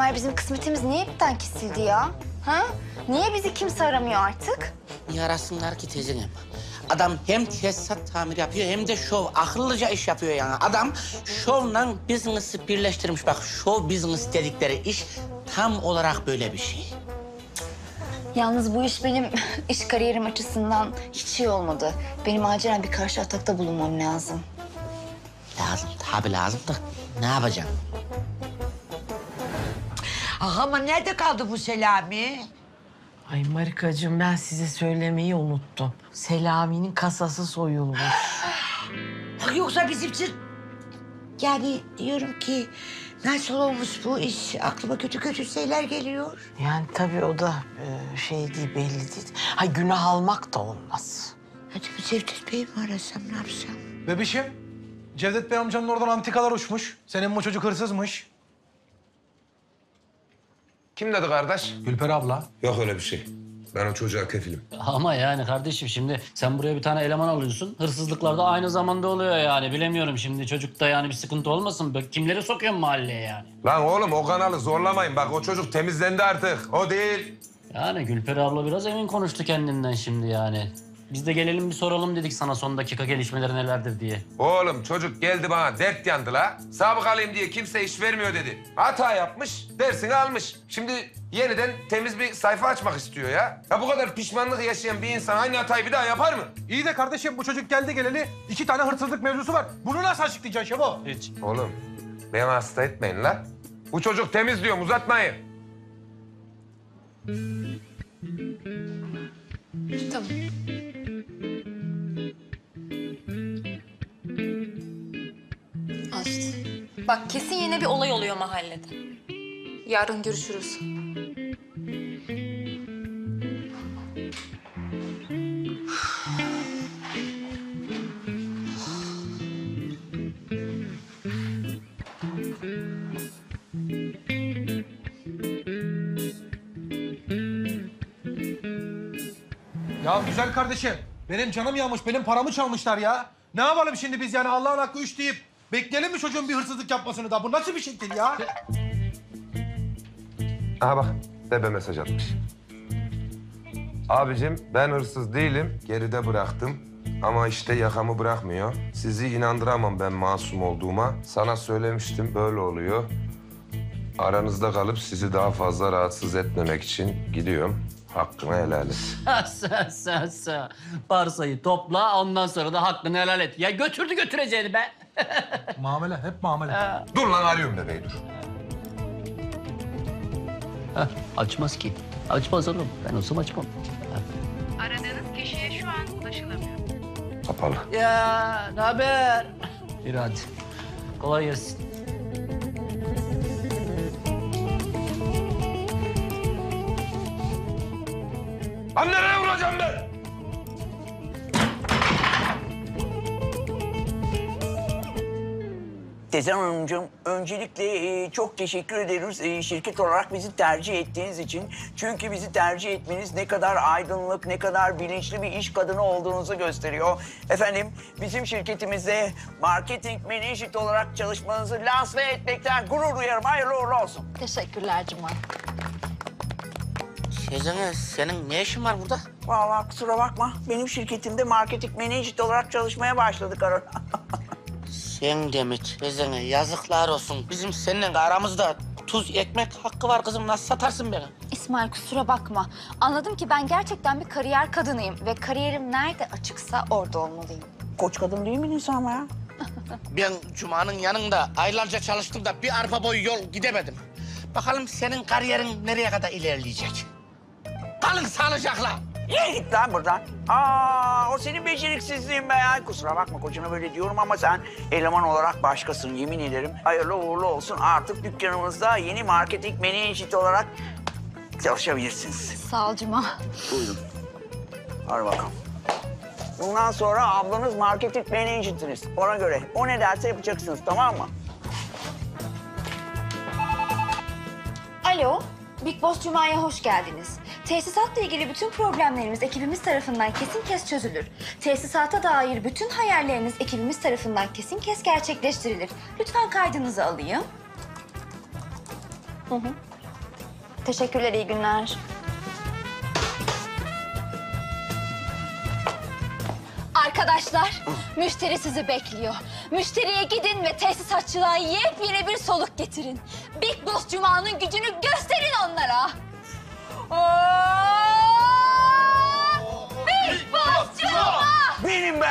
İsmail bizim kısmetimiz niye hepten kesildi ya? Ha? Niye bizi kimse aramıyor artık? Niye arasınlar ki teyzenim? Adam hem tesisat tamir yapıyor hem de şov. Akıllıca iş yapıyor yani. Adam şovla business'ı birleştirmiş. Bak show business dedikleri iş tam olarak böyle bir şey. Yalnız bu iş benim iş kariyerim açısından hiç iyi olmadı. Benim acilen bir karşı atakta bulunmam lazım. Lazım tabii lazım da ne yapacaksın? Ah ama nerede kaldı bu Selami? Ay Marikacığım ben size söylemeyi unuttum. Selami'nin kasası soyulmuş. Ah, Yoksa bizim için... Yani diyorum ki nasıl olmuş bu iş? Aklıma kötü kötü şeyler geliyor. Yani tabii o da e, şey değil belli değil. Ha günah almak da olmaz. Hadi bir Cevdet Bey mi arasam ne yapsam? Bebişim, Cevdet Bey amcanın oradan antikalar uçmuş. Senin bu çocuk hırsızmış. Kim dedi kardeş? Gülper abla. Yok öyle bir şey. Ben o çocuğa kefilim. Ama yani kardeşim şimdi sen buraya bir tane eleman alıyorsun. Hırsızlıklar da aynı zamanda oluyor yani. Bilemiyorum şimdi çocukta yani bir sıkıntı olmasın. Bak Kimleri sokuyorsun mahalleye yani? Lan oğlum o kanalı zorlamayın. Bak o çocuk temizlendi artık. O değil. Yani Gülperi abla biraz emin konuştu kendinden şimdi yani. Biz de gelelim bir soralım dedik sana son dakika gelişmeleri nelerdir diye. Oğlum çocuk geldi bana dert yandı la. Sabıkalıyım diye kimse iş vermiyor dedi. Hata yapmış, dersini almış. Şimdi yeniden temiz bir sayfa açmak istiyor ya. Ya bu kadar pişmanlık yaşayan bir insan aynı hatayı bir daha yapar mı? İyi de kardeşim bu çocuk geldi geleli iki tane hırsızlık mevzusu var. Bunu nasıl açıklayacaksın Şebo? Hiç. Oğlum beni hasta etmeyin la. Bu çocuk temiz diyorum uzatmayın. Al Bak kesin yine bir olay oluyor mahallede. Yarın görüşürüz. Ya güzel kardeşim, benim canım yanmış, benim paramı çalmışlar ya. Ne yapalım şimdi biz yani Allah'ın hakkı üç deyip bekleyelim mi çocuğun bir hırsızlık yapmasını da? Bu nasıl bir şekil ya? Aha bak bebe mesaj atmış. Abicim ben hırsız değilim. Geride bıraktım. Ama işte yakamı bırakmıyor. Sizi inandıramam ben masum olduğuma. Sana söylemiştim böyle oluyor. Aranızda kalıp sizi daha fazla rahatsız etmemek için gidiyorum. Hakkını helal et. sen. Parsayı topla ondan sonra da hakkını helal et. Ya götürdü götüreceğini be. Muamele, hep muamele. Dur lan arıyorum bebeği dur. Heh, açmaz ki. Açmaz oğlum. Ben olsam açmam. Aradığınız kişiye şu an ulaşılamıyor. Kapalı. Ya ne haber? Yürü hadi. Kolay gelsin. Lan Tezen Hanımcığım, öncelikle e, çok teşekkür ederiz e, şirket olarak bizi tercih ettiğiniz için. Çünkü bizi tercih etmeniz ne kadar aydınlık, ne kadar bilinçli bir iş kadını olduğunuzu gösteriyor. Efendim, bizim şirketimizde marketing manager olarak çalışmanızı lanse etmekten gurur duyarım. Hayırlı uğurlu olsun. Teşekkürler Cuma. Teyzene senin ne işin var burada? Vallahi kusura bakma, benim şirketimde marketing manager olarak çalışmaya başladık arada. Sen de mi teyzene yazıklar olsun. Bizim seninle aramızda tuz ekmek hakkı var kızım. Nasıl satarsın beni? İsmail kusura bakma. Anladım ki ben gerçekten bir kariyer kadınıyım ve kariyerim nerede açıksa orada olmalıyım. Koç kadın değil miydin sen ama ya? Ben Cuma'nın yanında aylarca çalıştım da bir arpa boyu yol gidemedim. Bakalım senin kariyerin nereye kadar ilerleyecek? Kalın sağlıcakla. Yürü git lan buradan. Aa, o senin beceriksizliğin be ya. Kusura bakma kocana böyle diyorum ama sen eleman olarak başkasın yemin ederim. Hayırlı uğurlu olsun. Artık dükkanımızda yeni marketing manager olarak çalışabilirsiniz. Sağ ol Cuma. Buyurun. Hadi bakalım. Bundan sonra ablanız marketing manager'ınız. Ona göre. O ne derse yapacaksınız tamam mı? Alo, Big Boss Cuma'ya hoş geldiniz. Tesisatla ilgili bütün problemlerimiz ekibimiz tarafından kesin kes çözülür. Tesisata dair bütün hayalleriniz ekibimiz tarafından kesin kes gerçekleştirilir. Lütfen kaydınızı alayım. Teşekkürler, iyi günler. Arkadaşlar, müşteri sizi bekliyor. Müşteriye gidin ve tesisatçılığa yepyeni bir soluk getirin. Big Boss Cuma'nın gücünü gösterin onlara. Benim be!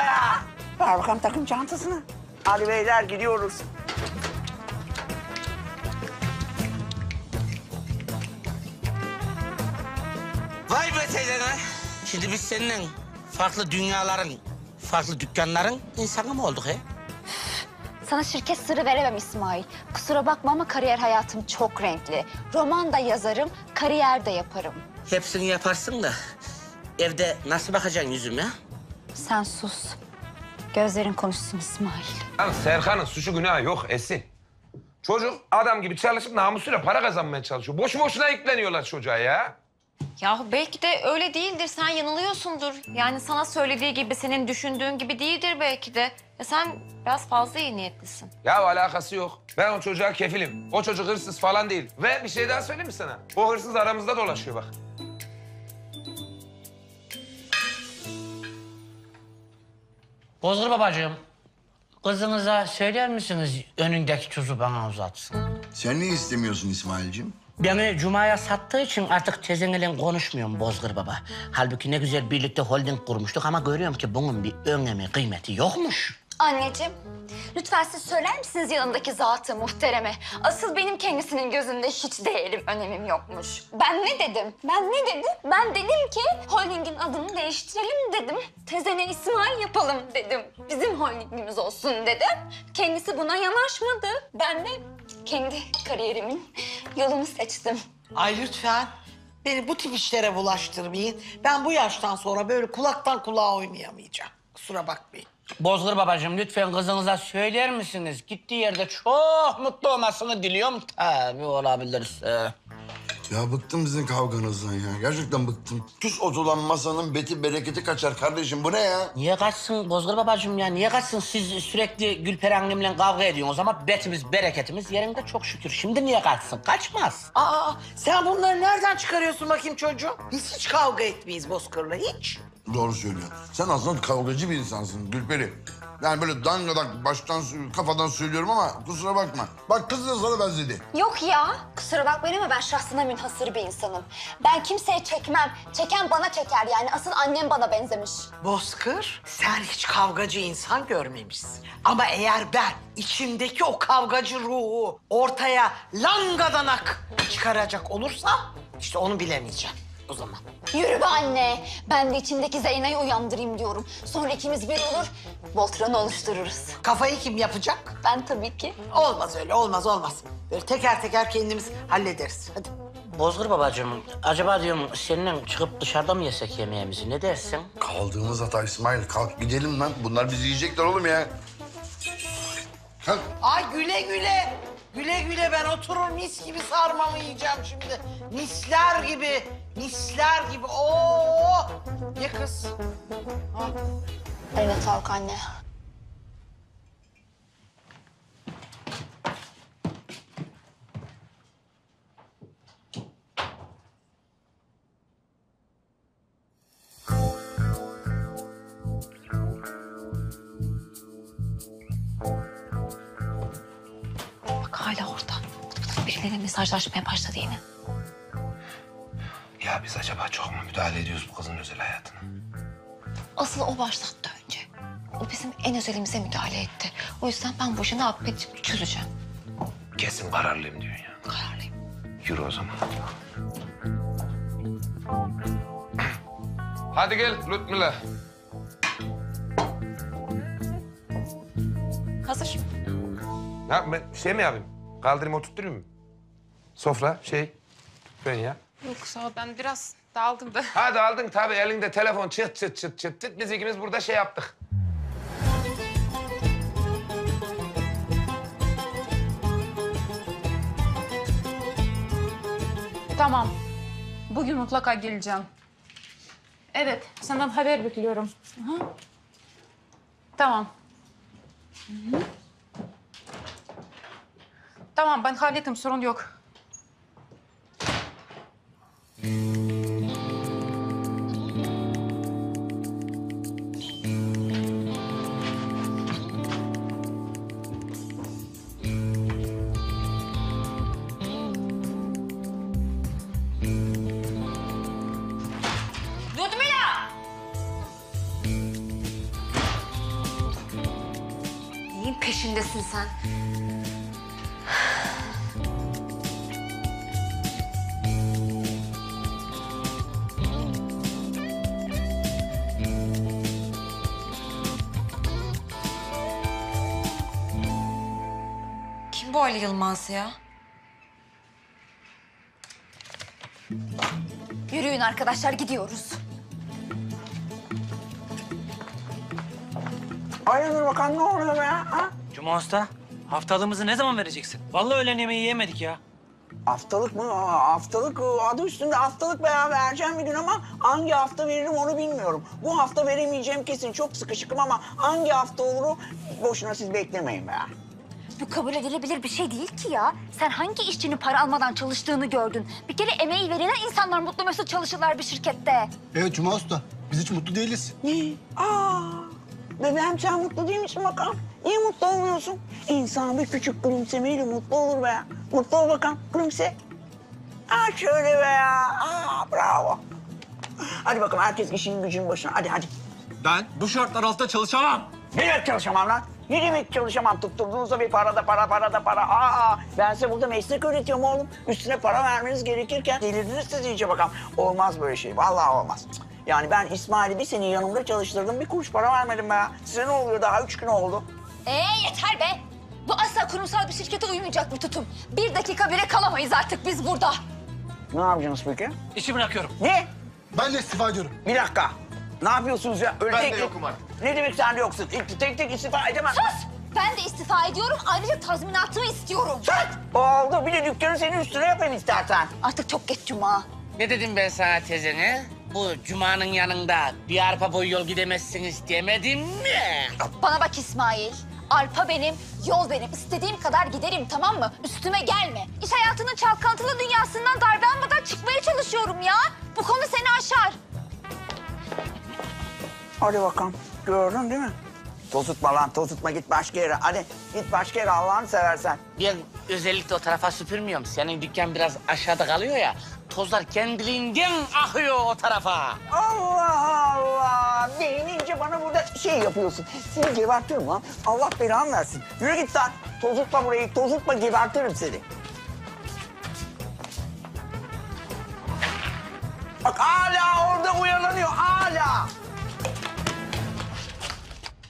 Ver bakalım takım çantasını. Hadi beyler gidiyoruz. Vay be teyzene. Şimdi biz seninle farklı dünyaların, farklı dükkanların insanı mı olduk he? Sana şirket sırrı veremem İsmail. Kusura bakma ama kariyer hayatım çok renkli. Roman da yazarım, kariyer de yaparım. Hepsini yaparsın da evde nasıl bakacaksın yüzüme? Sen sus. Gözlerin konuşsun İsmail. Lan Serkan'ın suçu günahı yok Esin. Çocuk adam gibi çalışıp namusuyla para kazanmaya çalışıyor. Boşu boşuna yükleniyorlar çocuğa ya. Ya belki de öyle değildir. Sen yanılıyorsundur. Yani sana söylediği gibi, senin düşündüğün gibi değildir belki de. Ya sen biraz fazla iyi niyetlisin. Ya alakası yok. Ben o çocuğa kefilim. O çocuk hırsız falan değil. Ve bir şey daha söyleyeyim mi sana? O hırsız aramızda dolaşıyor bak. Bozgur babacığım, kızınıza söyler misiniz önündeki tuzu bana uzatsın? Sen niye istemiyorsun İsmail'cim? Beni Cuma'ya sattığı için artık tezenle konuşmuyorum Bozgur Baba. Halbuki ne güzel birlikte holding kurmuştuk ama görüyorum ki bunun bir önemi, kıymeti yokmuş. Anneciğim, lütfen siz söyler misiniz yanındaki zatı muhtereme? Asıl benim kendisinin gözünde hiç değerim, önemim yokmuş. Ben ne dedim? Ben ne dedim? Ben dedim ki holdingin adını değiştirelim dedim. Tezene İsmail yapalım dedim. Bizim holdingimiz olsun dedim. Kendisi buna yanaşmadı. Ben de kendi kariyerimin yolunu seçtim. Ay lütfen beni bu tip işlere bulaştırmayın. Ben bu yaştan sonra böyle kulaktan kulağa oynayamayacağım. Kusura bakmayın. Bozgur babacığım lütfen kızınıza söyler misiniz? Gittiği yerde çok mutlu olmasını diliyorum. Tabii olabilirse. Ya bıktım sizin kavganızdan ya. Gerçekten bıktım. Tuz otulan masanın beti bereketi kaçar kardeşim. Bu ne ya? Niye kaçsın Bozgur babacığım ya? Niye kaçsın? Siz sürekli Gülper annemle kavga ediyorsunuz ama betimiz, bereketimiz yerinde çok şükür. Şimdi niye kaçsın? Kaçmaz. Aa sen bunları nereden çıkarıyorsun bakayım çocuğum? Biz hiç kavga etmeyiz Bozkır'la hiç. Doğru söylüyor. Sen aslında kavgacı bir insansın Gülperi. Yani böyle dangadak baştan kafadan söylüyorum ama kusura bakma. Bak kız da sana benzedi. Yok ya. Kusura bakmayın ama ben şahsına münhasır bir insanım. Ben kimseye çekmem. Çeken bana çeker yani. Asıl annem bana benzemiş. Bozkır sen hiç kavgacı insan görmemişsin. Ama eğer ben içimdeki o kavgacı ruhu ortaya langadanak çıkaracak olursa işte onu bilemeyeceğim o zaman. Yürü be anne. Ben de içimdeki Zeyna'yı uyandırayım diyorum. Sonra ikimiz bir olur, Voltran'ı oluştururuz. Kafayı kim yapacak? Ben tabii ki. Olmaz öyle olmaz olmaz. Böyle teker teker kendimiz hallederiz. Hadi. Bozgur babacığım, acaba diyorum seninle çıkıp dışarıda mı yesek yemeğimizi? Ne dersin? Kaldığımız hata İsmail. Kalk gidelim lan. Bunlar bizi yiyecekler oğlum ya. Kalk. Ay güle güle. Güle ben oturur mis gibi sarmamı yiyeceğim şimdi. Misler gibi, misler gibi. Oo! Ye kız. Eline sağlık anne. Mesajlaşmaya başladı yine. Ya biz acaba çok mu müdahale ediyoruz bu kızın özel hayatına? Asıl o başlattı önce. O bizim en özelimize müdahale etti. O yüzden ben bu işi ne yapıp çözeceğim. Kesin kararlıyım diyorsun ya. Kararlıyım. Yürü o zaman. Hadi gel Lütmüle. Hazır. Ya ben şey mi yapayım? Kaldırayım oturtturayım mı? Sofra şey. Ben ya. Yok sağ ol ben biraz daldım da. Hadi aldın tabii elinde telefon çıt çıt çıt çıt çıt. Biz ikimiz burada şey yaptık. Tamam. Bugün mutlaka geleceğim. Evet, senden haber bekliyorum. Hı hı. Tamam. Hı hı. Tamam, ben hallettim, sorun yok. Sen? Kim bu Ali Yılmaz ya? Yürüyün arkadaşlar gidiyoruz. Hayırdır bakalım ne oluyor be? Ha? Cuma Usta, haftalığımızı ne zaman vereceksin? Vallahi öğlen yemeği yemedik ya. Haftalık mı? Aa, haftalık ıı, adı üstünde haftalık veya vereceğim bir gün ama hangi hafta veririm onu bilmiyorum. Bu hafta veremeyeceğim kesin. Çok sıkışıkım ama hangi hafta olur boşuna siz beklemeyin be. Bu kabul edilebilir bir şey değil ki ya. Sen hangi işçinin para almadan çalıştığını gördün. Bir kere emeği verilen insanlar mutlu mesut çalışırlar bir şirkette. Evet Cuma Usta. Biz hiç mutlu değiliz. Ne? Aa, bebeğim sen mutlu değil misin bakalım? Niye mutlu olmuyorsun? İnsan bir küçük gülümsemeyle mutlu olur be. Mutlu ol bakalım, gülümse. Aa şöyle be ya. Aa bravo. Hadi bakalım herkes işinin gücünün başına. Hadi hadi. Ben bu şartlar altında çalışamam. Ne demek çalışamam lan? Ne demek çalışamam? Tutturduğunuzda bir para da para, para da para. Aa, ben size burada meslek öğretiyorum oğlum. Üstüne para vermeniz gerekirken delirdiniz siz iyice bakalım. Olmaz böyle şey. Vallahi olmaz. Cık. Yani ben İsmail'i bir sene yanımda çalıştırdım. Bir kuruş para vermedim be ya. Size ne oluyor? Daha üç gün oldu. Ee yeter be. Bu asla kurumsal bir şirkete uymayacak bir tutum. Bir dakika bile kalamayız artık biz burada. Ne yapacaksınız peki? İşi bırakıyorum. Ne? Ben de istifa ediyorum. Bir dakika. Ne yapıyorsunuz ya? Öyle Ben tek de tek- yokum artık. Ne demek sen de yoksun? İlk- Tek tek istifa edemem. Sus! Ben de istifa ediyorum. Ayrıca tazminatımı istiyorum. Sus! Oldu. Bir de dükkanı senin üstüne yapayım istersen. Artık çok geç Cuma. Ne dedim ben sana teyzene? Bu Cuma'nın yanında bir arpa boyu yol gidemezsiniz demedim mi? Bana bak İsmail. Arpa benim, yol benim. İstediğim kadar giderim tamam mı? Üstüme gelme. İş hayatının çalkantılı dünyasından darbe almadan çıkmaya çalışıyorum ya. Bu konu seni aşar. Hadi bakalım. Gördün değil mi? Tozutma lan, tozutma. Git başka yere. Hadi git başka yere Allah'ını seversen. Ben özellikle o tarafa süpürmüyorum. Senin dükkan biraz aşağıda kalıyor ya. Tozlar kendiliğinden akıyor o tarafa. Allah Allah! Beynince bana burada şey yapıyorsun. Seni gebertirim lan. Allah belanı versin. Yürü git lan. Tozutma burayı, tozutma gebertirim seni. Bak hala orada uyanıyor, hala.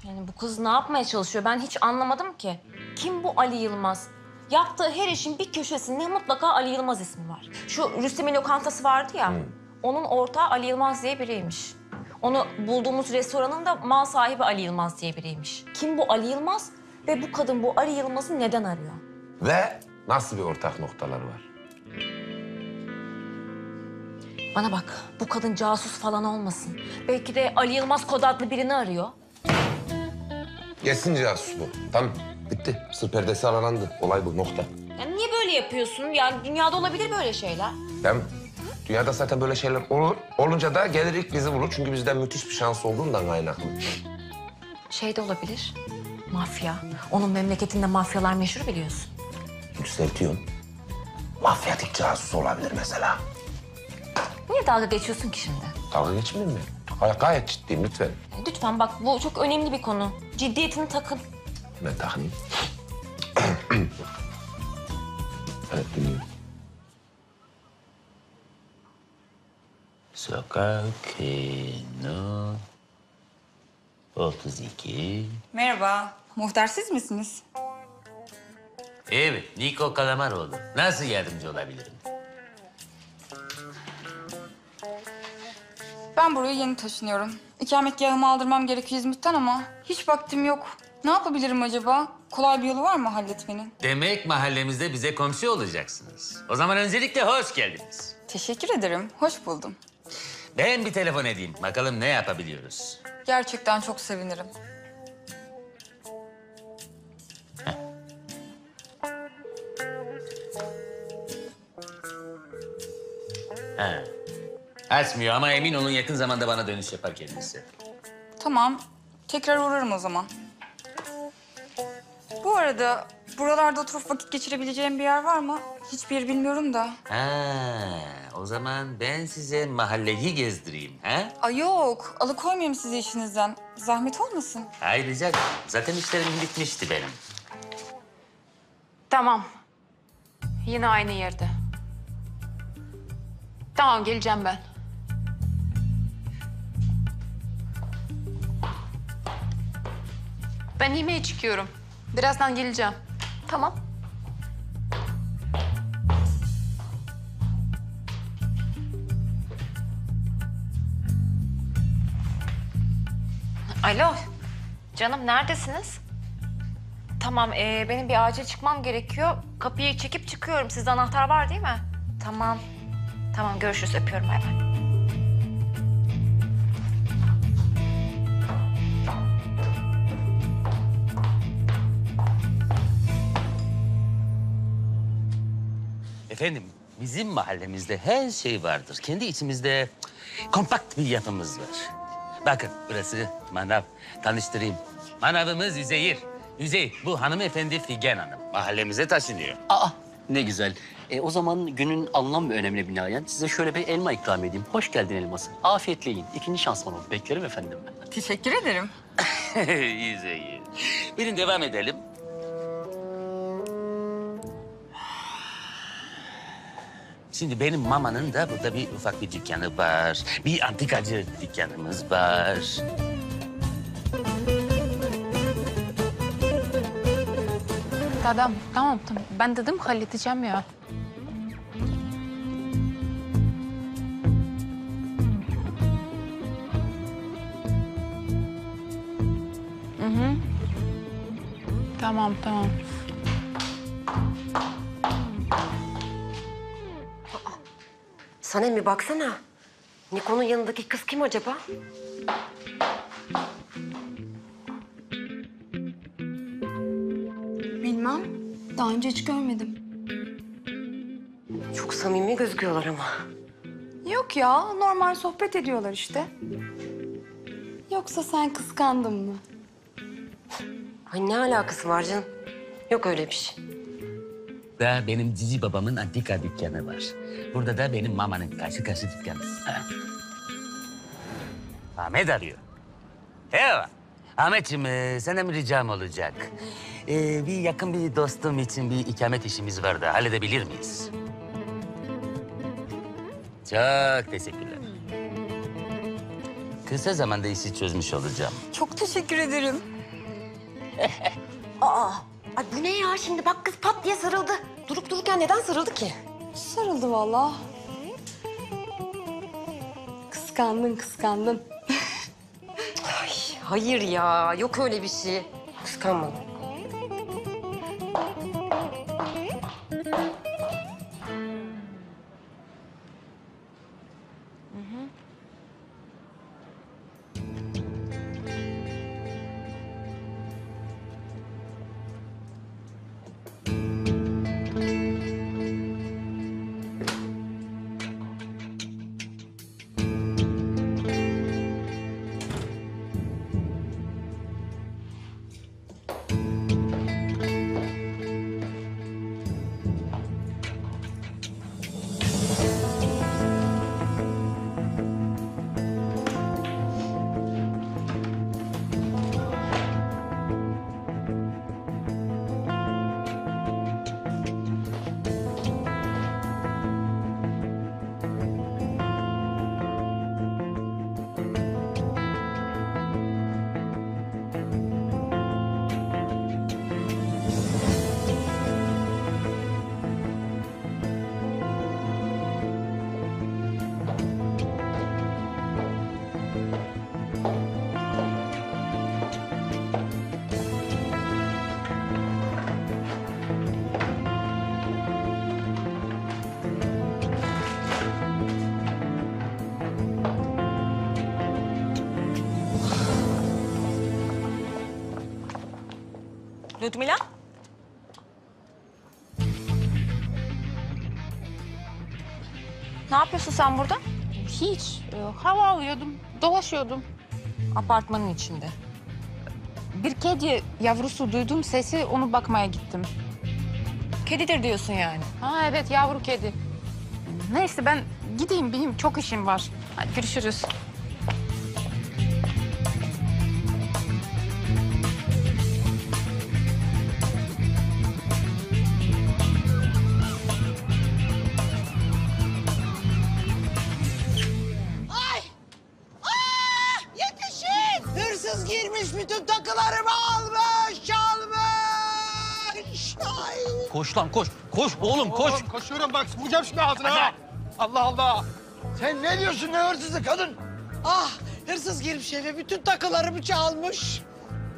Yani bu kız ne yapmaya çalışıyor ben hiç anlamadım ki. Kim bu Ali Yılmaz? Yaptığı her işin bir köşesinde mutlaka Ali Yılmaz ismi var. Şu Rüstem'in lokantası vardı ya, onun ortağı Ali Yılmaz diye biriymiş. Onu bulduğumuz restoranın da mal sahibi Ali Yılmaz diye biriymiş. Kim bu Ali Yılmaz ve bu kadın bu Ali Yılmaz'ı neden arıyor? Ve nasıl bir ortak noktaları var? Bana bak, bu kadın casus falan olmasın. Belki de Ali Yılmaz kod adlı birini arıyor. Geçsin casus bu. Tamam bitti. Sır perdesi aralandı. Olay bu nokta. Yani niye böyle yapıyorsun? Yani dünyada olabilir böyle şeyler. Ben dünyada zaten böyle şeyler olur. Olunca da gelir ilk bizi bulur. Çünkü bizden müthiş bir şans olduğundan kaynaklı. Şey de olabilir, mafya. Onun memleketinde mafyalar meşhur biliyorsun. Yükseltiyorum. Mafyatik casus olabilir mesela. Niye dalga geçiyorsun ki şimdi? Dalga geçmeyeyim mi? Gayet ciddiyim lütfen. Lütfen bak bu çok önemli bir konu. Ciddiyetini takın. Ben takmayayım. evet dinliyorum. Sokak no 32. Merhaba, muhtar siz misiniz? Evet, Niko Kalamaroğlu. Nasıl yardımcı olabilirim? Ben buraya yeni taşınıyorum. İkametgahımı aldırmam gerekiyor İzmit'ten ama hiç vaktim yok. Ne yapabilirim acaba? Kolay bir yolu var mı halletmenin? Demek mahallemizde bize komşu olacaksınız. O zaman öncelikle hoş geldiniz. Teşekkür ederim, hoş buldum. Ben bir telefon edeyim. Bakalım ne yapabiliyoruz. Gerçekten çok sevinirim. Ha. Açmıyor ama emin olun yakın zamanda bana dönüş yapar kendisi. Tamam, tekrar uğrarım o zaman. Bu arada buralarda oturup vakit geçirebileceğim bir yer var mı? Hiçbir yer bilmiyorum da. Ha, o zaman ben size mahalleyi gezdireyim. Ha? Ay yok, alıkoymayayım sizi işinizden. Zahmet olmasın. Hayır rica ederim. Zaten işlerim bitmişti benim. Tamam. Yine aynı yerde. Tamam geleceğim ben. Ben yemeğe çıkıyorum. Birazdan geleceğim. Tamam. Alo. Canım neredesiniz? Tamam, ee, benim bir acil çıkmam gerekiyor. Kapıyı çekip çıkıyorum. Sizde anahtar var değil mi? Tamam. Tamam, görüşürüz. Öpüyorum. Bay bay. Efendim, bizim mahallemizde her şey vardır. Kendi içimizde kompakt bir yapımız var. Bakın burası manav. Tanıştırayım. Manavımız Üzeyir. Üzey, bu hanımefendi Figen Hanım. Mahallemize taşınıyor. Aa ne güzel. E, o zaman günün anlam ve önemine binaen size şöyle bir elma ikram edeyim. Hoş geldin elması. Afiyetle yiyin. İkinci şansman oldu. Beklerim efendim. Teşekkür ederim. Üzeyir. Bilin devam edelim. Şimdi benim mamanın da burada bir ufak bir dükkanı var. Bir antikacı dükkanımız var. Tamam, tamam, tamam. Ben dedim halledeceğim ya. Hı hı. Tamam, tamam. Sana bir baksana. Niko'nun yanındaki kız kim acaba? Bilmem. Daha önce hiç görmedim. Çok samimi gözüküyorlar ama. Yok ya, normal sohbet ediyorlar işte. Yoksa sen kıskandın mı? Ay ne alakası var canım? Yok öyle bir şey. Da benim cici babamın antika dükkanı var. Burada da benim mamanın karşı karşı dükkanı. Ha. Ahmet arıyor. Evet. Ahmetciğim e, senden bir ricam olacak. E, bir yakın bir dostum için bir ikamet işimiz var da halledebilir miyiz? Çok teşekkürler. Kısa zamanda işi çözmüş olacağım. Çok teşekkür ederim. Aa, ay bu ne ya şimdi bak kız pat diye sarıldı. Durup dururken neden sarıldı ki? Sarıldı vallahi. Kıskandın, kıskandın. Ay, hayır ya yok öyle bir şey. Kıskanmadım. Ludmila? Ne yapıyorsun sen burada? Hiç. Ee, Hava alıyordum, dolaşıyordum. Apartmanın içinde. Bir kedi yavrusu duydum sesi onu bakmaya gittim. Kedidir diyorsun yani. Ha evet yavru kedi. Neyse ben gideyim benim çok işim var. Hadi görüşürüz. Koş lan koş. Koş oğlum koş. Oğlum, koşuyorum bak vuracağım şimdi ağzına. ha. Allah Allah. Sen ne diyorsun ne hırsızı kadın? Ah, hırsız girmiş eve bütün takılarımı çalmış.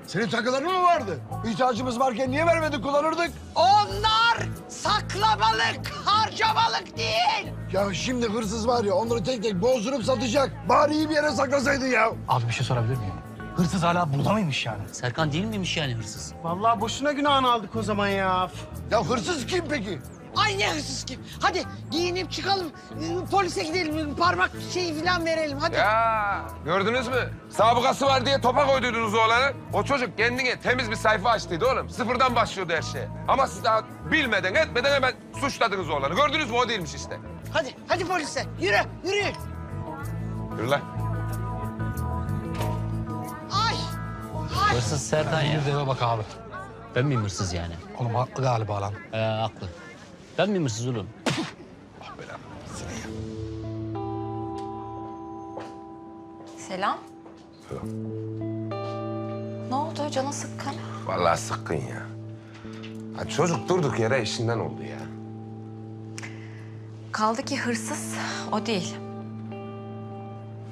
Senin takıların mı vardı? İhtiyacımız varken niye vermedik kullanırdık? Onlar saklamalık, harcamalık değil. Ya şimdi hırsız var ya onları tek tek bozdurup satacak. Bari iyi bir yere saklasaydın ya. Abi bir şey sorabilir miyim? Hırsız hala burada mıymış yani? Serkan değil miymiş yani hırsız? Vallahi boşuna günahını aldık o zaman ya. Ya hırsız kim peki? Ay ne hırsız kim? Hadi giyinip çıkalım, ee, polise gidelim, parmak şeyi falan verelim hadi. Ya gördünüz mü? Sabıkası var diye topa koyduydunuz oğlanı. O çocuk kendine temiz bir sayfa açtıydı oğlum. Sıfırdan başlıyordu her şey. Ama siz daha bilmeden etmeden hemen suçladınız oğlanı. Gördünüz mü o değilmiş işte. Hadi, hadi polise. Yürü, yürü. Yürü lan. Hırsız Serkan ya. eve bak abi. Ben miyim hırsız yani? Oğlum haklı galiba lan. Ee, haklı. Ben miyim hırsız oğlum? Selam. Ne oldu? Canın sıkkın. Vallahi sıkkın ya. Ha, çocuk durduk yere işinden oldu ya. Kaldı ki hırsız o değil.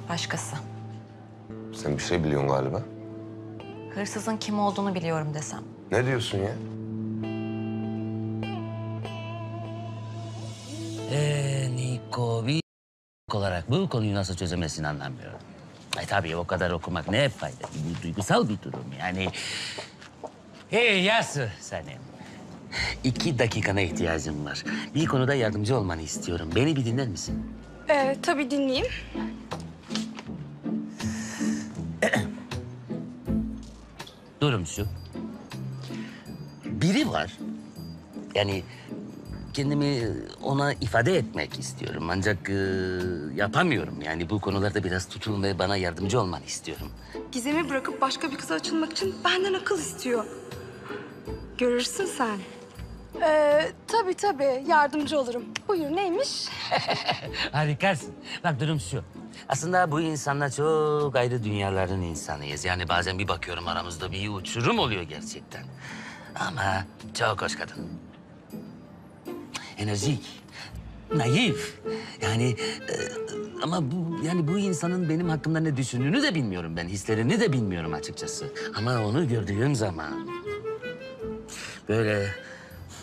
Başkası. Sen bir şey biliyorsun galiba. Hırsızın kim olduğunu biliyorum desem. Ne diyorsun ya? Ee, Niko bir olarak bu konuyu nasıl çözemezsin anlamıyorum. Ay tabii o kadar okumak ne fayda? Bu duygusal bir durum yani. Hey Yasır senin. İki dakikana ihtiyacım var. Bir konuda yardımcı olmanı istiyorum. Beni bir dinler misin? Ee, tabii dinleyeyim. Durum şu. Biri var. Yani kendimi ona ifade etmek istiyorum. Ancak e, yapamıyorum. Yani bu konularda biraz tutun ve bana yardımcı olmanı istiyorum. Gizem'i bırakıp başka bir kıza açılmak için benden akıl istiyor. Görürsün sen. Ee, tabii tabii yardımcı olurum. Buyur neymiş? Harikasın. Bak durum şu. Aslında bu insanlar çok ayrı dünyaların insanıyız. Yani bazen bir bakıyorum aramızda bir uçurum oluyor gerçekten. Ama çok hoş kadın. Enerjik, naif. Yani e, ama bu yani bu insanın benim hakkımda ne düşündüğünü de bilmiyorum ben. Hislerini de bilmiyorum açıkçası. Ama onu gördüğüm zaman böyle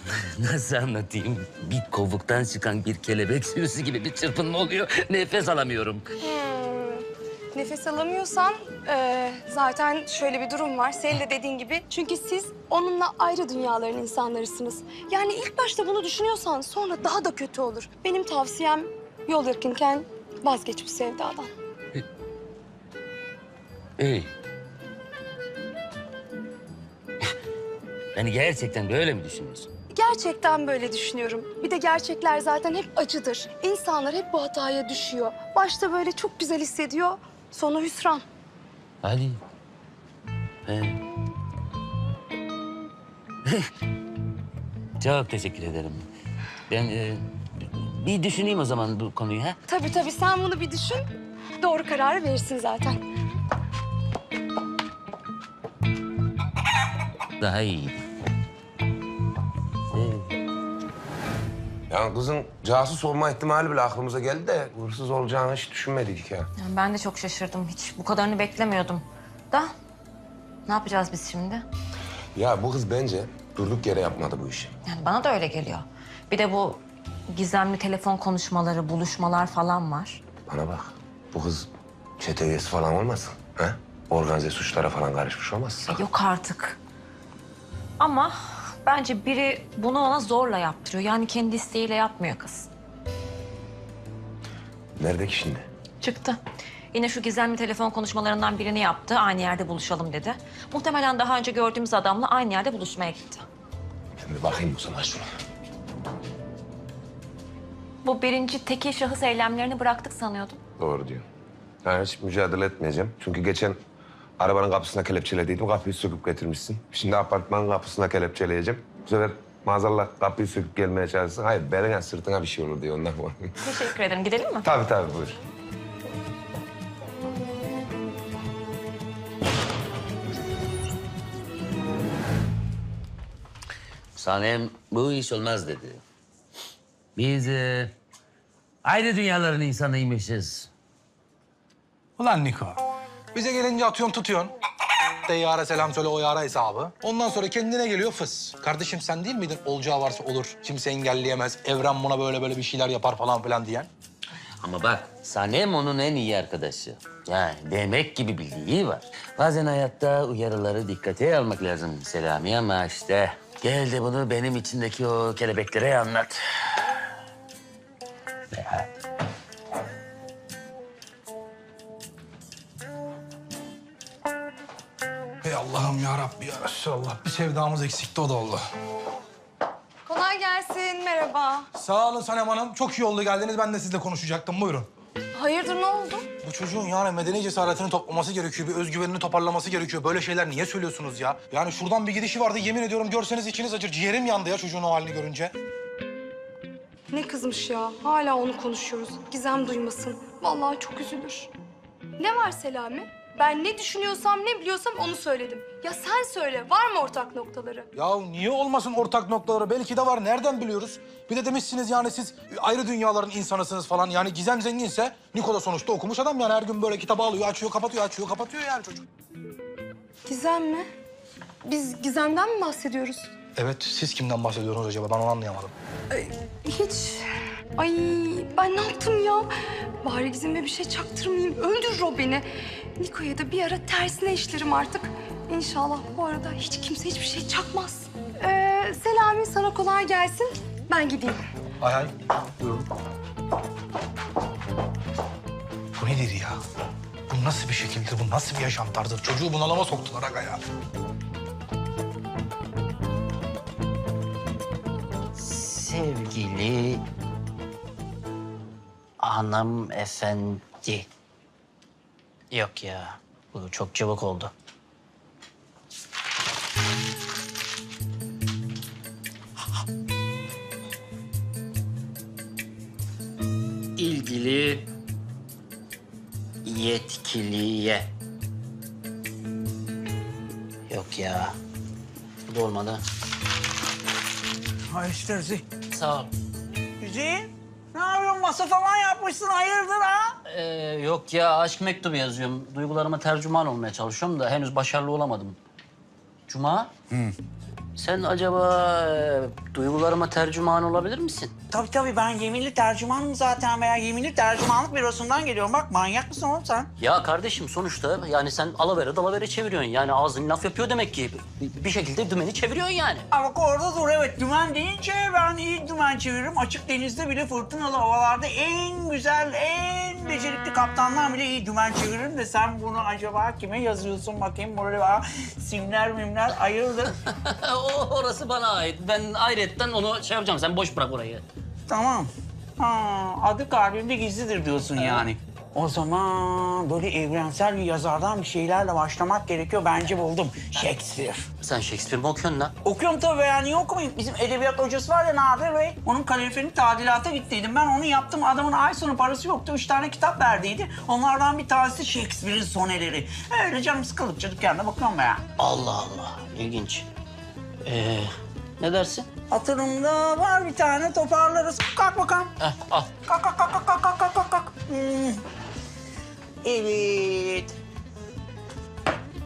nasıl anlatayım? Bir kovuktan çıkan bir kelebek sürüsü gibi bir çırpınma oluyor. Nefes alamıyorum. Nefes alamıyorsan e, zaten şöyle bir durum var. Senin de dediğin gibi. Çünkü siz onunla ayrı dünyaların insanlarısınız. Yani ilk başta bunu düşünüyorsan sonra daha da kötü olur. Benim tavsiyem yol yakınken vazgeç bu sevdadan. İyi. Yani gerçekten böyle mi düşünüyorsun? Gerçekten böyle düşünüyorum. Bir de gerçekler zaten hep acıdır. İnsanlar hep bu hataya düşüyor. Başta böyle çok güzel hissediyor, sonu hüsran. Hadi. Ben... Çok teşekkür ederim. Ben e, bir düşüneyim o zaman bu konuyu ha. Tabii tabii sen bunu bir düşün. Doğru kararı verirsin zaten. Daha iyi. Yani kızın casus olma ihtimali bile aklımıza geldi de hırsız olacağını hiç düşünmedik ya. Yani ben de çok şaşırdım. Hiç bu kadarını beklemiyordum. Da ne yapacağız biz şimdi? Ya bu kız bence durduk yere yapmadı bu işi. Yani bana da öyle geliyor. Bir de bu gizemli telefon konuşmaları, buluşmalar falan var. Bana bak. Bu kız çete üyesi falan olmasın? Ha? Organize suçlara falan karışmış olmazsa. Ay, Yok artık. Ama bence biri bunu ona zorla yaptırıyor. Yani kendi isteğiyle yapmıyor kız. Nerede ki şimdi? Çıktı. Yine şu gizemli telefon konuşmalarından birini yaptı. Aynı yerde buluşalım dedi. Muhtemelen daha önce gördüğümüz adamla aynı yerde buluşmaya gitti. Ben bir bakayım o zaman şuna. Bu birinci tekil şahıs eylemlerini bıraktık sanıyordum. Doğru diyor. Yani hiç mücadele etmeyeceğim. Çünkü geçen arabanın kapısına kelepçelediydim. Kapıyı söküp getirmişsin. Şimdi apartmanın kapısına kelepçeleyeceğim. Bu sefer maazallah kapıyı söküp gelmeye çalışsın. Hayır beline sırtına bir şey olur diye ondan korkuyorum. Teşekkür ederim. Gidelim mi? tabii tabii buyur. Sanem bu iş olmaz dedi. Biz e, ayrı dünyaların insanıymışız. Ulan Niko. Bize gelince atıyorsun tutuyorsun. De yara selam söyle o yara hesabı. Ondan sonra kendine geliyor fıs. Kardeşim sen değil miydin olacağı varsa olur. Kimse engelleyemez. Evren buna böyle böyle bir şeyler yapar falan filan diyen. Ama bak Sanem onun en iyi arkadaşı. Yani demek gibi bildiği var. Bazen hayatta uyarıları dikkate almak lazım Selami ama işte... Gel de bunu benim içindeki o kelebeklere anlat. Ve Ey Allah'ım ya Rabbi ya Resulallah. Bir sevdamız eksikti o da oldu. Kolay gelsin, merhaba. Sağ olun Sanem Hanım. Çok iyi oldu geldiniz. Ben de sizle konuşacaktım. Buyurun. Hayırdır ne oldu? Bu çocuğun yani medeni cesaretini toplaması gerekiyor. Bir özgüvenini toparlaması gerekiyor. Böyle şeyler niye söylüyorsunuz ya? Yani şuradan bir gidişi vardı. Yemin ediyorum görseniz içiniz acır. Ciğerim yandı ya çocuğun o halini görünce. Ne kızmış ya? Hala onu konuşuyoruz. Gizem duymasın. Vallahi çok üzülür. Ne var Selami? Ben ne düşünüyorsam, ne biliyorsam onu söyledim. Ya sen söyle, var mı ortak noktaları? Ya niye olmasın ortak noktaları? Belki de var. Nereden biliyoruz? Bir de demişsiniz yani siz ayrı dünyaların insanısınız falan. Yani Gizem zenginse Niko da sonuçta okumuş adam yani her gün böyle kitabı alıyor, açıyor, kapatıyor, açıyor, kapatıyor yani çocuk. Gizem mi? Biz Gizem'den mi bahsediyoruz? Evet, siz kimden bahsediyorsunuz acaba? Ben onu anlayamadım. Hiç. Ay ben ne yaptım ya? Bari Gizem'e bir şey çaktırmayayım. Öldürür o beni. Niko'ya da bir ara tersine işlerim artık. İnşallah bu arada hiç kimse hiçbir şey çakmaz. Ee, Selami sana kolay gelsin. Ben gideyim. Hay hay. Buyurun. Bu nedir ya? Bu nasıl bir şekildir? Bu nasıl bir yaşam tarzıdır? Çocuğu bunalıma soktular aga ya. Sevgili hanım efendi. Yok ya, bu çok çabuk oldu. İlgili yetkiliye. Yok ya, bu da olmadı. Ay işte Hüseyin. Sağ ol. Hüseyin, ne yapıyorsun? Masa falan yapmışsın. Hayırdır ha? Ee, yok ya aşk mektubu yazıyorum. Duygularıma tercüman olmaya çalışıyorum da henüz başarılı olamadım. Cuma? Sen acaba e, duygularıma tercüman olabilir misin? Tabii tabii ben yeminli tercümanım zaten veya yeminli tercümanlık bürosundan geliyorum. Bak manyak mısın oğlum sen? Ya kardeşim sonuçta yani sen alavere dalavere çeviriyorsun. Yani ağzın laf yapıyor demek ki. Bir, bir şekilde dümeni çeviriyorsun yani. Ama bak orada dur evet dümen deyince ben iyi dümen çeviririm. Açık denizde bile fırtınalı havalarda en güzel, en becerikli kaptanlar bile iyi dümen çeviririm de sen bunu acaba kime yazıyorsun bakayım böyle simler mimler ayırdır. o orası bana ait. Ben ayrıyetten onu şey yapacağım. Sen boş bırak orayı. tamam. Ha, adı kalbimde gizlidir diyorsun yani. O zaman böyle evrensel bir yazardan bir şeylerle başlamak gerekiyor. Bence buldum. Shakespeare. Sen Shakespeare mi okuyorsun lan? Okuyorum tabii ya. Niye okumayayım? Bizim edebiyat hocası var ya Nadir Bey. Onun kaloriferini tadilata gittiydim. Ben onu yaptım. Adamın ay sonu parası yoktu. Üç tane kitap verdiydi. Onlardan bir tanesi Shakespeare'in soneleri. Öyle canım sıkıldıkça dükkanda bakıyorum be ya. Allah Allah. İlginç. Ee, ne dersin? Hatırımda var bir tane toparlarız. Kalk bakalım. Heh, al. Kalk kalk kalk kalk kalk kalk kalk kalk. Hmm. Evet.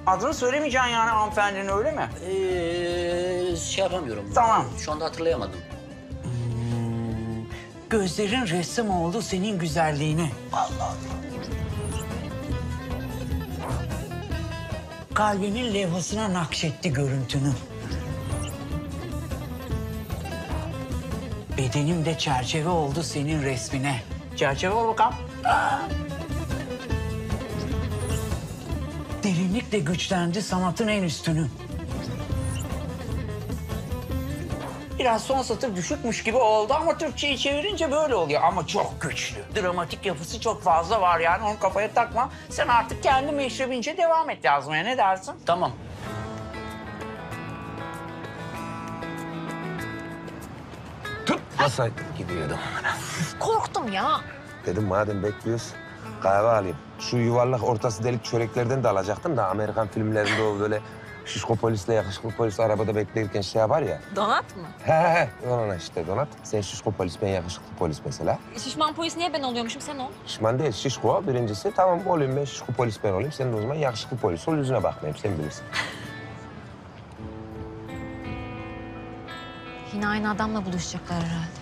Adını söylemeyeceksin yani hanımefendinin öyle mi? Ee, şey yapamıyorum. Tamam. Şu anda hatırlayamadım. Gözlerin resim oldu senin güzelliğine. Allah. Kalbimin levhasına nakşetti görüntünü. Bedenim de çerçeve oldu senin resmine. Çerçeve ol bakalım. derinlikle güçlendi sanatın en üstünü. Biraz son satır düşükmüş gibi oldu ama Türkçeyi çevirince böyle oluyor. Ama çok güçlü. Dramatik yapısı çok fazla var yani onu kafaya takma. Sen artık kendi meşrebince devam et yazmaya ne dersin? Tamam. Nasıl gidiyordum? Korktum ya. Dedim madem bekliyoruz kahve alayım. Şu yuvarlak ortası delik çöreklerden de alacaktım da Amerikan filmlerinde o böyle şişko polisle yakışıklı polis arabada beklerken şey yapar ya. Donat mı? He he he. Ona işte donat. Sen şişko polis, ben yakışıklı polis mesela. Şişman polis niye ben oluyormuşum sen ol? Şişman değil, şişko birincisi. Tamam olayım ben şişko polis ben olayım. Sen de o zaman yakışıklı polis ol. Yüzüne bakmayayım, sen bilirsin. Yine aynı adamla buluşacaklar herhalde.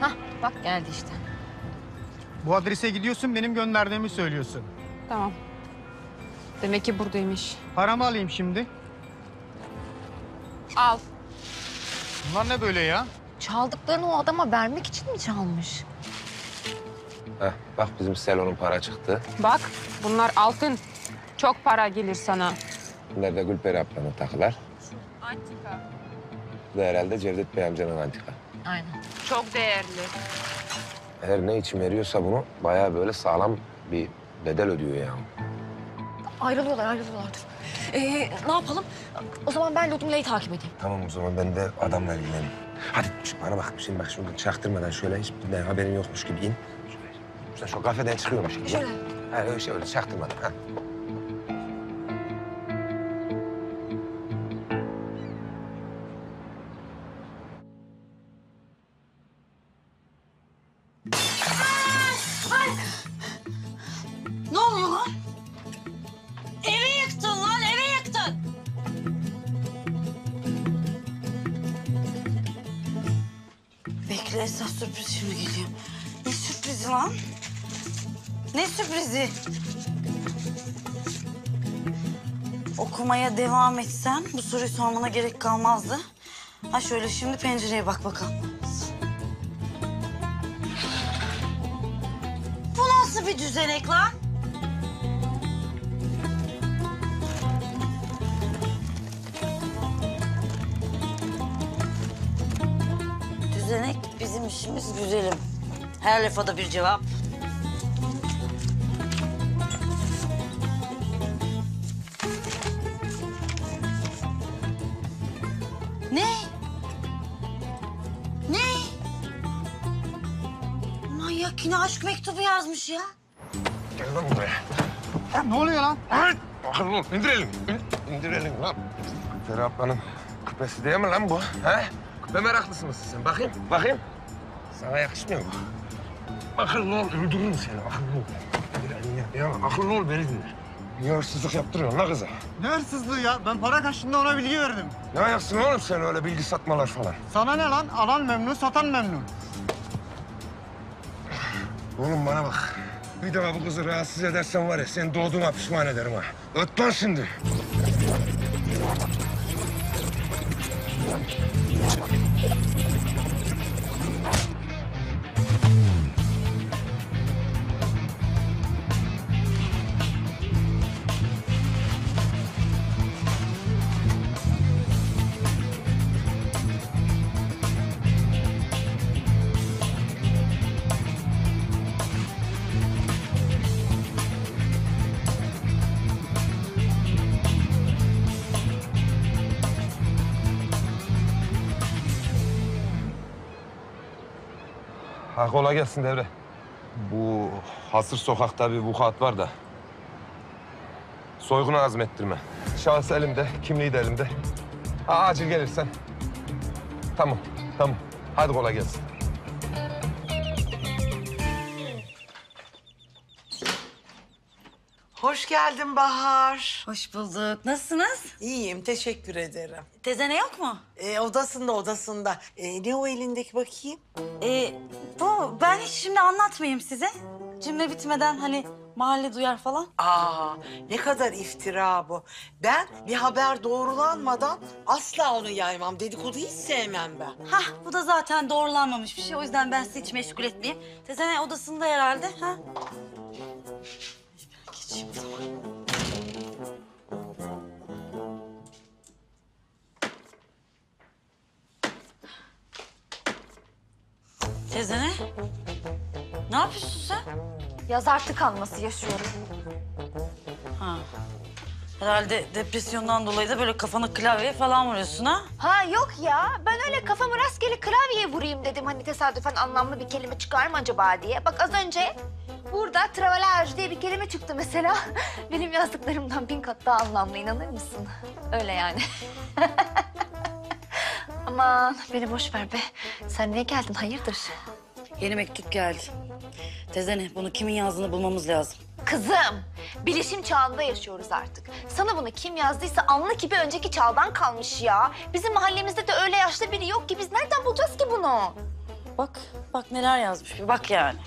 Hah bak geldi işte. Bu adrese gidiyorsun, benim gönderdiğimi söylüyorsun. Tamam. Demek ki buradaymış. Paramı alayım şimdi. Al. Bunlar ne böyle ya? Çaldıklarını o adama vermek için mi çalmış? Heh, bak bizim Selon'un para çıktı. Bak bunlar altın. Çok para gelir sana. Bunlar da Gülperi ablanın takılar. Antika. Bu da herhalde Cevdet Bey amcanın antika. Aynen. Çok değerli. Her ne için veriyorsa bunu bayağı böyle sağlam bir bedel ödüyor yani. Ayrılıyorlar, ayrılıyorlar. Dur. Ee, ne yapalım? O zaman ben Ludmila'yı takip edeyim. Tamam o zaman ben de adamla ilgileneyim. Hadi şu bana bak şimdi bak şuradan çaktırmadan şöyle hiç haberin yokmuş gibi in. Şöyle, şöyle şu kafeden çıkıyormuş gibi. Şöyle. Ha öyle şey öyle çaktırmadan ha. Ne oluyor lan? Evi yıktın lan, evi yıktın. Bekle, esas sürpriz şimdi geliyor. Ne sürprizi lan? Ne sürprizi? Okumaya devam etsen bu soruyu sormana gerek kalmazdı. Ha şöyle şimdi pencereye bak bakalım. Bu nasıl bir düzenek lan? Düzenek bizim işimiz güzelim. Her lafa da bir cevap. Aşk mektubu yazmış ya. Gel lan buraya. ne oluyor lan? Bakın oğlum indirelim. İn, indirelim lan. Gülperi ablanın küpesi değil mi lan bu? Ha? Küpe meraklısı mısın sen? Bakayım, bakayım. Sana yakışmıyor mu? Akıllı ol, öldürürüm seni. Akıllı ol. Bir elini yap ya. Akıllı ol, beni dinle. Niye hırsızlık yaptırıyorsun la kıza? Ne hırsızlığı ya? Ben para karşılığında ona bilgi verdim. Ne ayaksın oğlum sen öyle bilgi satmalar falan? Sana ne lan? Alan memnun, satan memnun. Oğlum bana bak. Bir daha bu kızı rahatsız edersen var ya sen doğduğuna pişman ederim ha. Öt lan şimdi. Kolay gelsin devre. Bu hasır sokakta bir vukuat var da. Soygunu azmettirme. Şahıs elimde, kimliği de elimde. Acil gelirsen. Tamam, tamam. Hadi kolay gelsin. Hoş geldin Bahar. Hoş bulduk. Nasılsınız? İyiyim, teşekkür ederim. Tezene yok mu? Ee, odasında, odasında. Ee, ne o elindeki bakayım? Ee, bu ben hiç şimdi anlatmayayım size. Cümle bitmeden hani Mahalle duyar falan. Aa, ne kadar iftira bu. Ben bir haber doğrulanmadan asla onu yaymam. Dedikodu hiç sevmem ben. Hah bu da zaten doğrulanmamış bir şey. O yüzden ben sizi hiç meşgul etmeyeyim. Tezene odasında herhalde. Ha? O zaman. Tezene. Ne yapıyorsun sen? Yazar tıkanması yaşıyorum. Ha. Herhalde depresyondan dolayı da böyle kafanı klavyeye falan vuruyorsun ha? Ha yok ya. Ben öyle kafamı rastgele klavyeye vurayım dedim. Hani tesadüfen anlamlı bir kelime çıkar mı acaba diye. Bak az önce burada travelaj diye bir kelime çıktı mesela. Benim yazdıklarımdan bin kat daha anlamlı inanır mısın? Öyle yani. Aman beni boş ver be. Sen niye geldin hayırdır? Yeni mektup geldi. Tezene bunu kimin yazdığını bulmamız lazım. Kızım, bilişim çağında yaşıyoruz artık. Sana bunu kim yazdıysa anla ki bir önceki çağdan kalmış ya. Bizim mahallemizde de öyle yaşlı biri yok ki biz nereden bulacağız ki bunu? Bak, bak neler yazmış bir bak yani.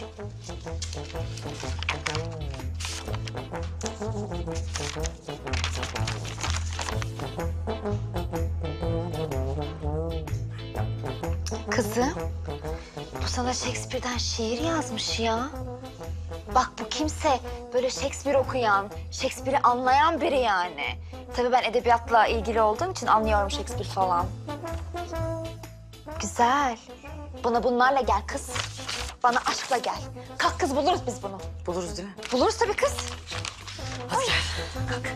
Kızım, bu sana Shakespeare'den şiir yazmış ya. Bak bu kimse böyle Shakespeare okuyan, Shakespeare'i anlayan biri yani. Tabii ben edebiyatla ilgili olduğum için anlıyorum Shakespeare falan. Güzel. Bana bunlarla gel kız. Bana aşkla gel. Kalk kız buluruz biz bunu. Buluruz değil mi? Buluruz tabii kız. Hadi Ay. gel. Kalk.